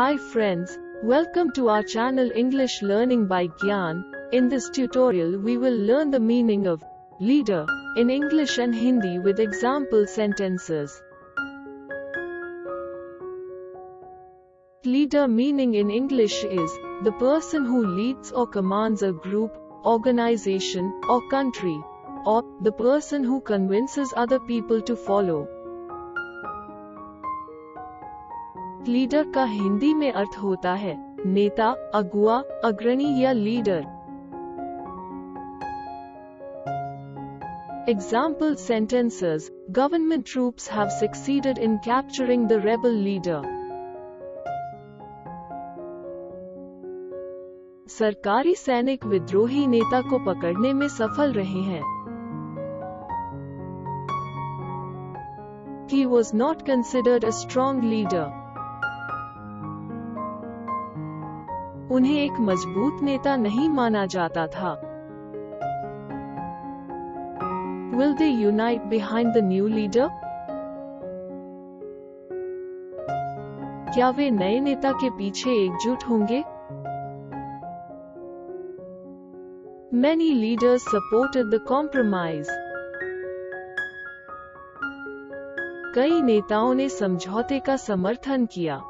Hi friends, welcome to our channel English Learning by Gyan. In this tutorial we will learn the meaning of leader in English and Hindi with example sentences. Leader meaning in English is the person who leads or commands a group, organization, or country, or the person who convinces other people to follow. Leader का हिंदी में अर्थ होता है, नेता, अगुआ, अग्रणी या leader. Example sentences government troop है rebel leader सरकारी सैनिक विद्रोही नेता को पकड़ने में सफल रहे हैं। He was not considered a strong leader उन्हें एक मज़बूत नेता नहीं माना जाता था। Will they unite behind the new leader क्या वे नए नेता के पीछे एकजुट होंगे? Many leaders supported the compromise कई नेताओं ने समझौते का समर्थन किया।